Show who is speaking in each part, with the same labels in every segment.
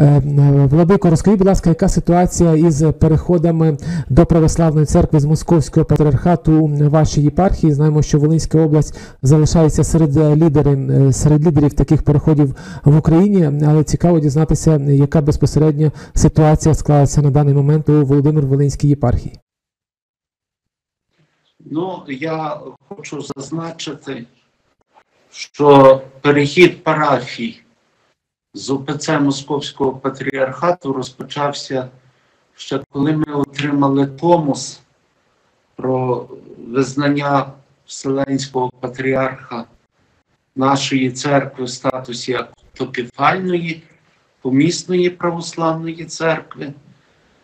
Speaker 1: Е, Владико, розкажіть, будь ласка, яка ситуація із переходами до православної церкви з московського патріархату у вашій єпархії? Знаємо, що Волинська область залишається серед лідерів е, серед лідерів таких переходів в Україні, але цікаво дізнатися, яка безпосередньо ситуація склалася на даний момент у Володимир-Волинській єпархії.
Speaker 2: Ну, я хочу зазначити, що перехід парафій з УПЦ Московського патріархату розпочався ще коли ми отримали томос про визнання Вселенського патріарха нашої церкви в статусі автокефальної, помісної православної церкви.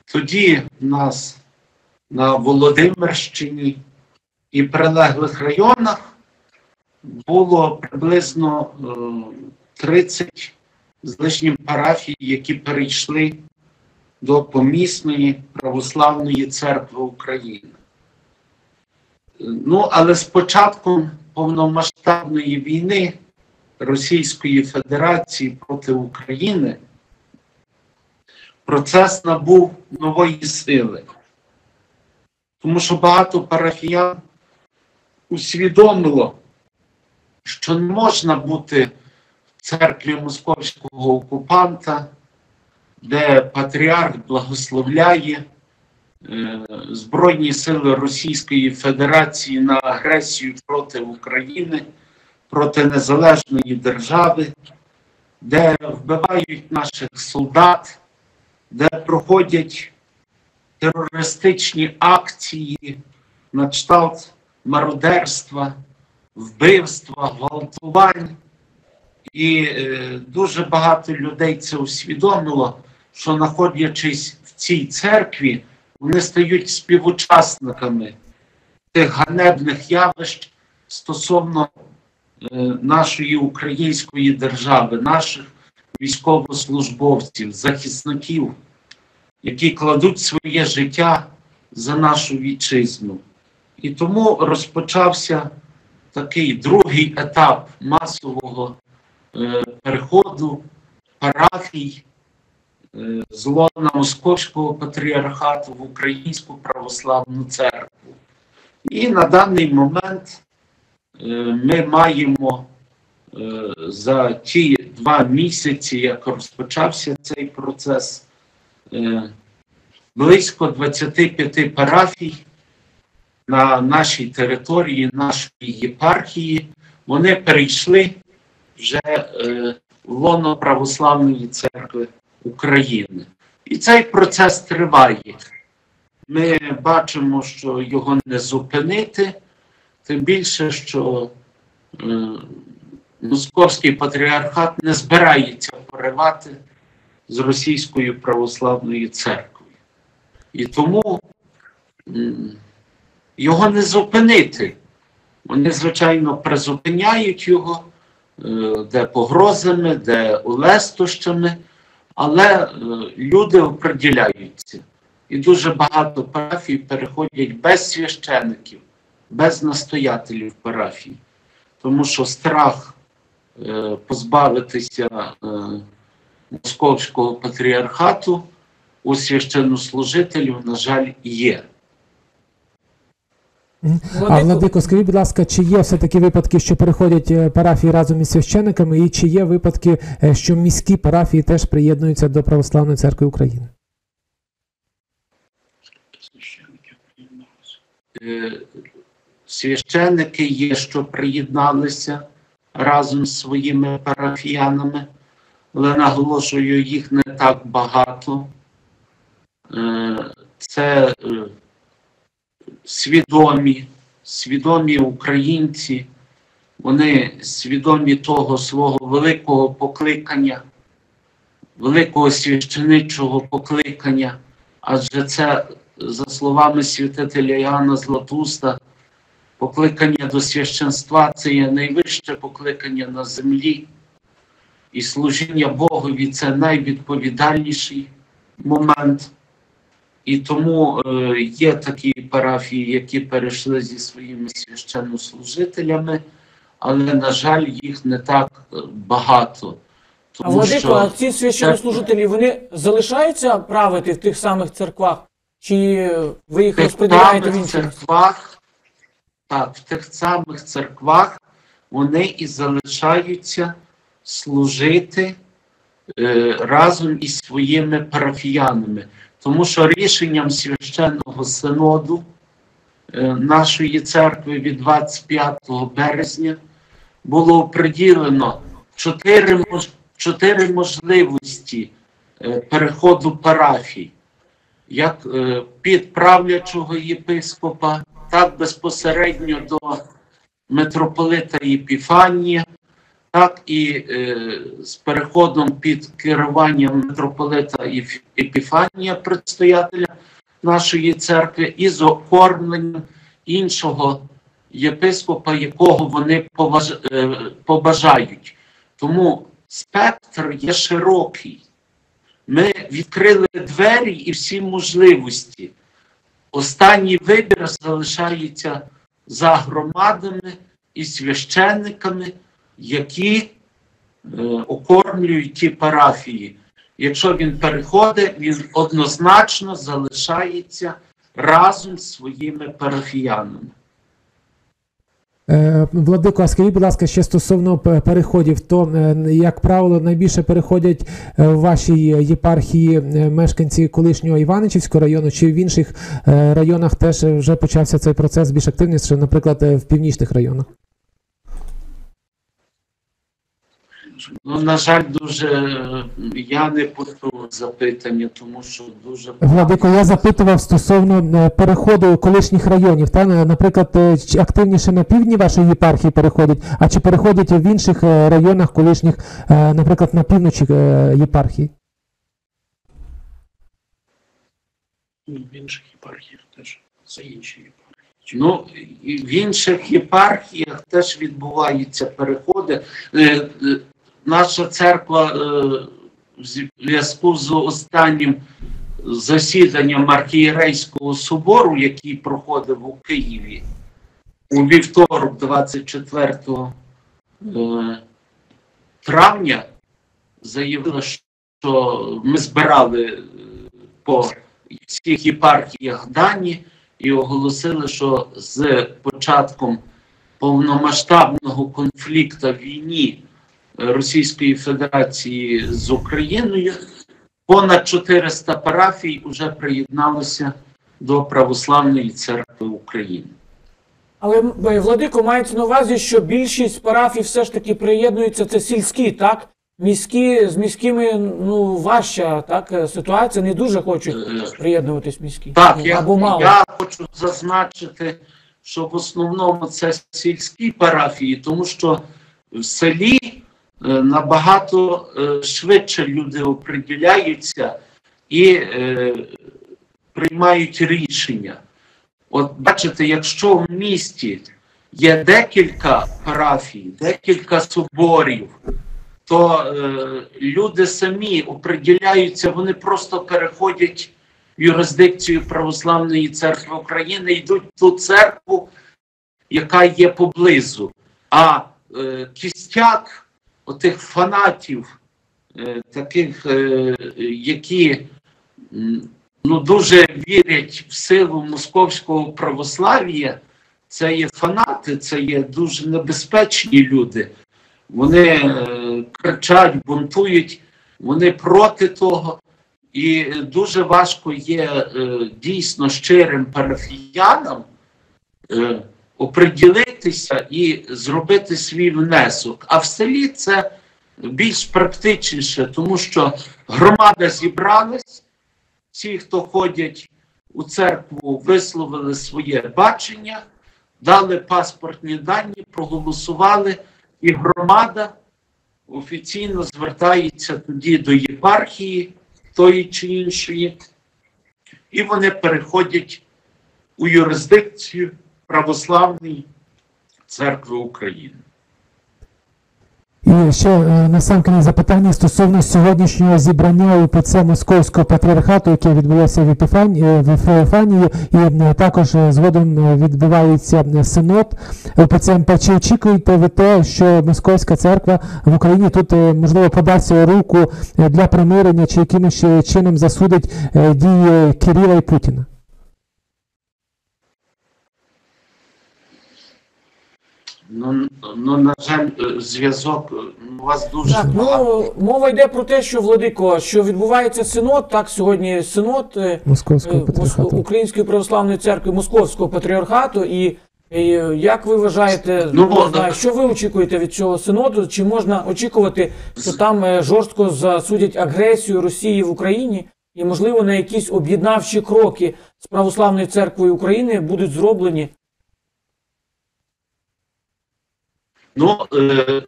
Speaker 2: Тоді нас на Володимирщині і прилеглих районах було приблизно е, 30 з лишнім парафій, які перейшли до помісної православної церкви України. Ну, але з початком повномасштабної війни Російської Федерації проти України процес набув нової сили. Тому що багато парафіян усвідомило, що не можна бути церкві московського окупанта, де патріарх благословляє е, Збройні сили Російської Федерації на агресію проти України, проти незалежної держави, де вбивають наших солдат, де проходять терористичні акції на кшталт мародерства, вбивства, гвалтувань. І е, дуже багато людей це усвідомило, що, знаходячись в цій церкві, вони стають співучасниками тих ганебних явищ стосовно е, нашої української держави, наших військовослужбовців, захисників, які кладуть своє життя за нашу вітчизну. І тому розпочався такий другий етап масового переходу парафій е, з лона Московського патріархату в Українську православну церкву. І на даний момент е, ми маємо е, за ті два місяці, як розпочався цей процес, е, близько 25 парафій на нашій території, нашої єпархії, вони перейшли вже е, лоно Православної церкви України. І цей процес триває. Ми бачимо, що його не зупинити, тим більше, що е, Московський патріархат не збирається поривати з Російською православною церквою. І тому м, його не зупинити. Вони, звичайно, призупиняють його, е, де погрозами, де улестощами, але е, люди оприділяються. І дуже багато парафій переходять без священиків, без настоятелів парафій. Тому що страх е, позбавитися е, московського патріархату у священнослужителів, на жаль, є.
Speaker 1: А Владико, скажіть, будь ласка, чи є все-таки випадки, що переходять е, парафії разом із священиками, і чи є випадки, е, що міські парафії теж приєднуються до Православної церкви України?
Speaker 2: Е, Священники є, що приєдналися разом з своїми парафіянами, але наголошую, їх не так багато. Це свідомі, свідомі українці, вони свідомі того свого великого покликання, великого священичого покликання, адже це, за словами святителя Іоанна Златуста, покликання до священства це є найвище покликання на землі, і служіння Богові це найвідповідальніший момент. І тому е, є такі парафії, які перейшли зі своїми священнослужителями, але, на жаль, їх не так е, багато.
Speaker 3: А владико, а ці священнослужителі, вони залишаються правити в тих самих церквах? Чи ви їх розподіляєте в інші?
Speaker 2: церквах, так, в тих самих церквах вони і залишаються служити е, разом із своїми парафіянами. Тому що рішенням священного синоду е, нашої церкви від 25 березня було приділено чотири, чотири можливості е, переходу парафій. Як е, під правлячого єпископа, так безпосередньо до митрополита Єпіфанія, так і е, з переходом під керуванням митрополита Епіфанія, предстоятеля нашої церкви, і з оформленням іншого єпископа, якого вони поваж... е, побажають. Тому спектр є широкий. Ми відкрили двері і всі можливості. Останній вибір залишається за громадами і священниками, які е, окормлюють ті парафії. Якщо він переходить, він однозначно залишається разом з своїми парафіянами.
Speaker 1: Е, Владико, а скажіть, будь ласка, ще стосовно переходів, то, е, як правило, найбільше переходять е, в вашій єпархії мешканці колишнього Іваничівського району, чи в інших районах теж вже почався цей процес більш активніше, наприклад, в північних районах?
Speaker 2: Ну, на жаль, дуже я не почув запитання, тому що дуже
Speaker 1: Владико, я запитував стосовно е, переходу колишніх районів. Та, наприклад, е, чи активніше на півдні вашої єпархії переходять, а чи переходять в інших е, районах колишніх, наприклад, на півночі єпархії?
Speaker 4: Ну, в інших єпархіях теж за інші єпархії.
Speaker 2: Ну, в інших єпархіях теж відбуваються переходи. Наша церква е, в зв'язку з останнім засіданням архієрейського собору, який проходив у Києві у вівторок, 24 е, травня, заявила, що ми збирали по всіх єпархіях дані і оголосили, що з початком повномасштабного конфлікту війні Російської Федерації з Україною понад 400 парафій вже приєдналося до Православної церкви України.
Speaker 3: Але е, Владико, мається на увазі, що більшість парафій все ж таки приєднуються, це сільські, так? Міські, з міськими, ну, важча так, е, ситуація, не дуже хочуть
Speaker 2: Е,
Speaker 3: приєднуватись міські.
Speaker 2: Так,
Speaker 3: Ну,
Speaker 2: я,
Speaker 3: або мало.
Speaker 2: я хочу зазначити, що в основному це сільські парафії, тому що в селі е, набагато е, швидше люди оприділяються і е, приймають рішення. От бачите, якщо в місті є декілька парафій, декілька соборів, то е, люди самі оприділяються, вони просто переходять в юрисдикцію Православної церкви України, йдуть в ту церкву, яка є поблизу. А е, кістяк отих фанатів, е, таких, е, які ну, дуже вірять в силу московського православ'я, це є фанати, це є дуже небезпечні люди. Вони е, кричать, бунтують, вони проти того. І дуже важко є дійсно щирим парафіянам оприділитися і зробити свій внесок. А в селі це більш практичніше, тому що громада зібралась, всі, хто ходять у церкву, висловили своє бачення, дали паспортні дані, проголосували, і громада офіційно звертається тоді до єпархії тої чи іншої, і вони переходять у юрисдикцію Православної церкви України.
Speaker 1: І ще е, на сам кінець запитання стосовно сьогоднішнього зібрання УПЦ Московського патріархату, яке відбулося в Епіфанії, в Ефеофанії, і е, також е, згодом е, відбувається е, синод УПЦ МП. Чи очікуєте ви те, що Московська церква в Україні тут е, можливо подасть руку е, для примирення, чи якимось чином засудить е, дії Кирила і Путіна?
Speaker 2: Ну, ну на жаль, е, зв'язок е, у вас дуже
Speaker 3: Так, ну мова йде про те, що Владико, що відбувається синод, так сьогодні синод е,
Speaker 1: Московського
Speaker 3: е,
Speaker 1: патріархату.
Speaker 3: Української православної церкви Московського патріархату. І, і як ви вважаєте,
Speaker 2: Ну,
Speaker 3: не знаю, що ви очікуєте від цього синоду? Чи можна очікувати, що там жорстко засудять агресію Росії в Україні? І, можливо, на якісь об'єднавчі кроки з православною церквою України будуть зроблені?
Speaker 2: Ну, е,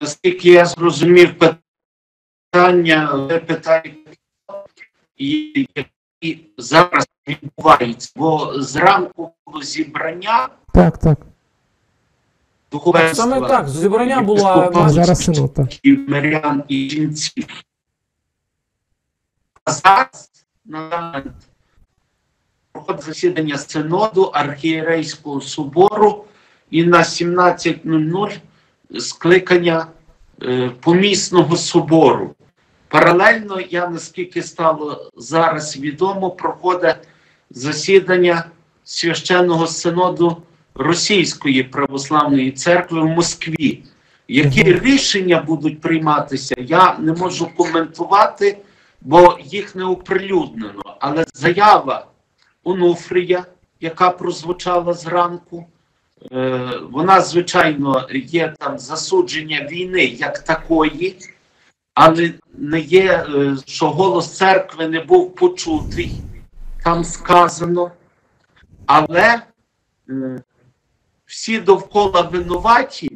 Speaker 2: наскільки я зрозумів питання, ви питаєте, і, і зараз відбувається, бо зранку було зібрання.
Speaker 1: Так, так.
Speaker 3: Саме так, зібрання було а,
Speaker 2: єпископату,
Speaker 1: А зараз синод,
Speaker 2: і мирян і жінців. А зараз на момент проходить засідання синоду архієрейського собору і на 17.00 скликання е, помісного собору. Паралельно, я наскільки стало зараз відомо, проходить засідання священного синоду Російської православної церкви в Москві. Які рішення будуть прийматися, я не можу коментувати, бо їх не оприлюднено. Але заява Онуфрія, яка прозвучала зранку, вона, звичайно, є там засудження війни як такої, але не є, е, що голос церкви не був почутий, там сказано. Але е, всі довкола винуваті,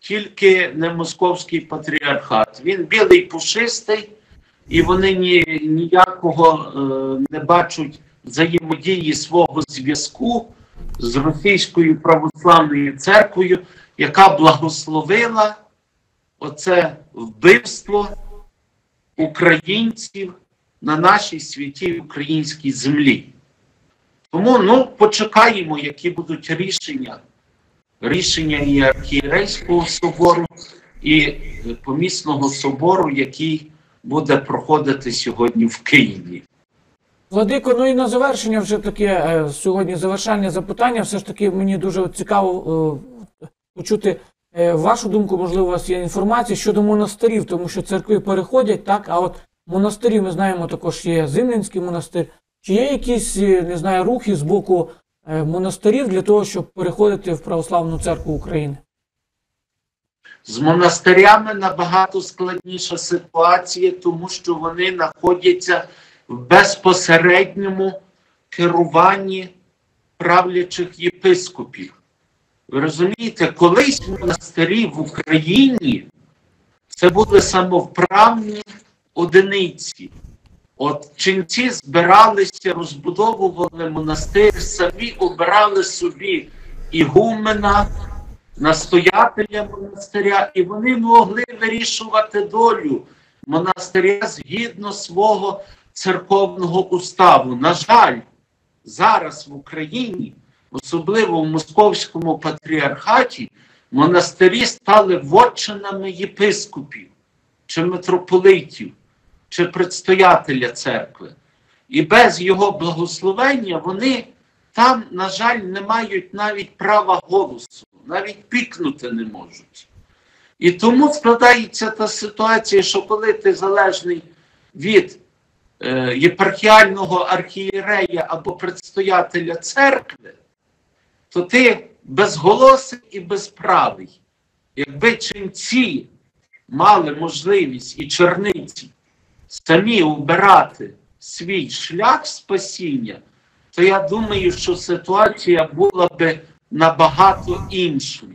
Speaker 2: тільки не московський патріархат. Він білий пушистий, і вони ні, ніякого е, не бачать взаємодії свого зв'язку з Російською православною церквою, яка благословила оце вбивство українців на нашій святій українській землі. Тому ну, почекаємо, які будуть рішення. Рішення і архієрейського собору, і помісного собору, який буде проходити сьогодні в Києві.
Speaker 3: Владико, ну і на завершення вже таке е, сьогодні завершальне запитання. Все ж таки мені дуже цікаво е, почути е, вашу думку. Можливо, у вас є інформація щодо монастирів, тому що церкви переходять, так. А от монастирі ми знаємо, також є Зимненський монастир. Чи є якісь не знаю рухи з боку монастирів для того, щоб переходити в православну церкву України?
Speaker 2: З монастирями набагато складніша ситуація, тому що вони знаходяться безпосередньому керуванні правлячих єпископів. Ви розумієте, колись монастирі в Україні це були самовправні одиниці. От ченці збиралися, розбудовували монастир, самі обирали собі ігумена, настоятеля монастиря, і вони могли вирішувати долю монастиря згідно свого церковного уставу. На жаль, зараз в Україні, особливо в Московському патріархаті, монастирі стали вотчинами єпископів чи митрополитів, чи предстоятеля церкви. І без його благословення вони там, на жаль, не мають навіть права голосу, навіть пікнути не можуть. І тому складається та ситуація, що коли ти залежний від єпархіального архієрея або предстоятеля церкви, то ти безголосий і безправий. Якби ченці мали можливість і черниці самі обирати свій шлях спасіння, то я думаю, що ситуація була би набагато іншою.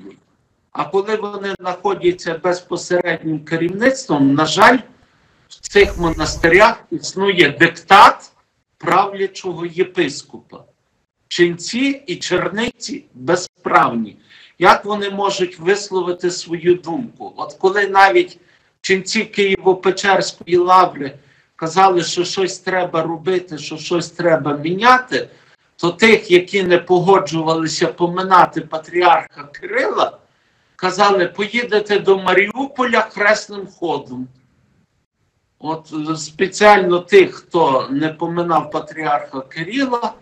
Speaker 2: А коли вони знаходяться безпосереднім керівництвом, на жаль, в цих монастирях існує диктат правлячого єпископа. Ченці і черниці безправні. Як вони можуть висловити свою думку? От коли навіть ченці Києво-Печерської лаври казали, що щось треба робити, що щось треба міняти, то тих, які не погоджувалися поминати патріарха Кирила, казали, поїдете до Маріуполя хресним ходом. От спеціально тих, хто не поминав патріарха Кирила,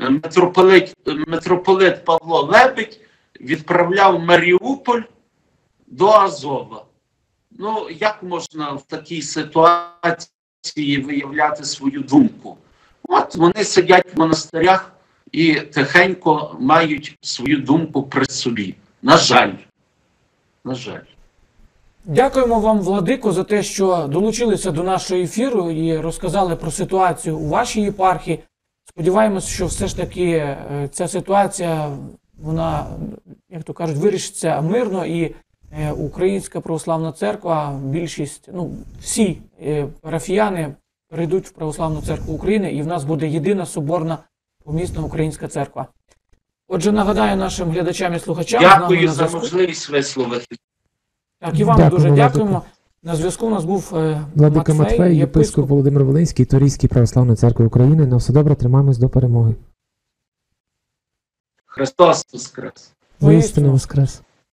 Speaker 2: е, митрополит, митрополит Павло Лебедь відправляв Маріуполь до Азова. Ну, як можна в такій ситуації виявляти свою думку? От вони сидять в монастирях і тихенько мають свою думку при собі. На жаль. На жаль.
Speaker 3: Дякуємо вам, Владико, за те, що долучилися до нашого ефіру і розказали про ситуацію у вашій єпархії. Сподіваємось, що все ж таки е, ця ситуація, вона, як то кажуть, вирішиться мирно і е, Українська православна церква, більшість, ну всі е, парафіяни перейдуть в Православну церкву України, і в нас буде єдина соборна помісна українська церква. Отже, нагадаю нашим глядачам і слухачам.
Speaker 2: Дякую за можливість висловити.
Speaker 3: Так, і вам
Speaker 1: Дякуємо,
Speaker 3: дуже
Speaker 1: Владико.
Speaker 3: дякуємо. На зв'язку у нас був е,
Speaker 1: Владика Матфей, єпископ Володимир Волинський, Торійський православної церкви України. На все добре, тримаємось до перемоги.
Speaker 2: Христос Воскрес!
Speaker 1: Воістину воскрес.